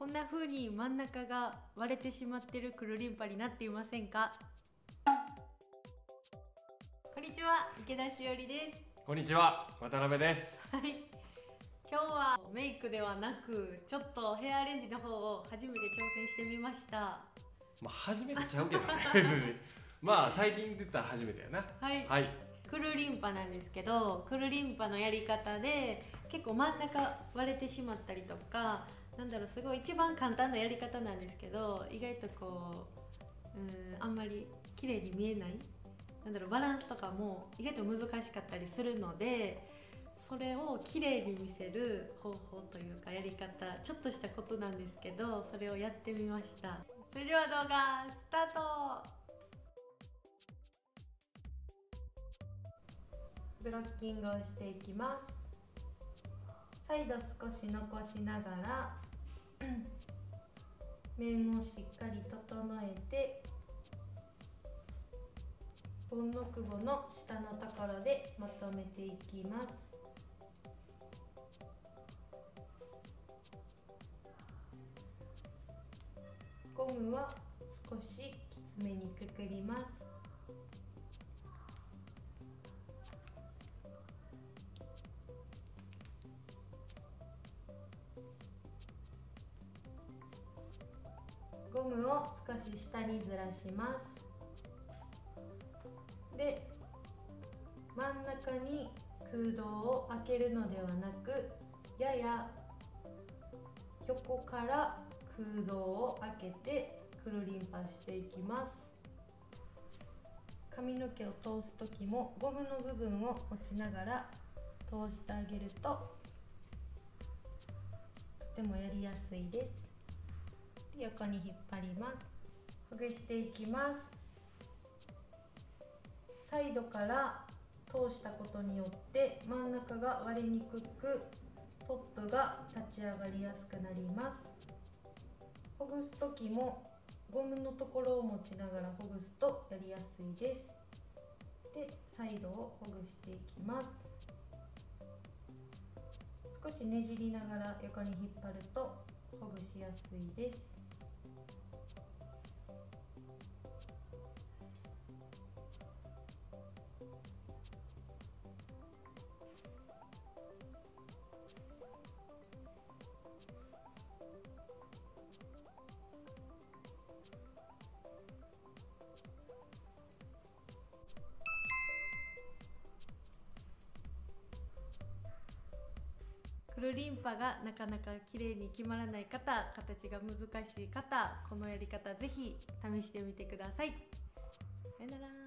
こんな風に真ん中が割れてしまってるくるりんぱになっていませんか？こんにちは池田しおりです。こんにちは渡辺です。はい。今日はメイクではなくちょっとヘアアレンジの方を初めて挑戦してみました。まあ初めてちゃうけど まあ最近で言ったら初めてやな。はい、はい。くるりんぱなんですけどくるりんぱのやり方で結構真ん中割れてしまったりとかなんだろうすごい一番簡単なやり方なんですけど意外とこううんあんまり綺麗に見えないなんだろうバランスとかも意外と難しかったりするのでそれを綺麗に見せる方法というかやり方ちょっとしたコツなんですけどそれをやってみました。それでは動画スタート。ブロッキングをしていきます。サイド少し残しながら面をしっかり整えてボンノクボの下のところでまとめていきます。ゴムは少しきつめにくくります。ゴムを少し下にずらします。で真ん中に空洞を開けるのではなくやや横から空洞を開けてくるりんぱしていきます。髪の毛を通す時もゴムの部分を持ちながら通してあげるととてもやりやすいです。横に引っ張ります。ほぐしていきます。サイドから通したことによって真ん中が割れにくくトップが立ち上がりやすくなります。ほぐす時もゴムのところを持ちながらほぐすとやりやすいです。でサイドをほぐしていきます。少しねじりながら横に引っ張るとほぐしやすいです。くるりんぱがなかなか綺麗に決まらない方形が難しい方このやり方ぜひ試してみてください。さよなら。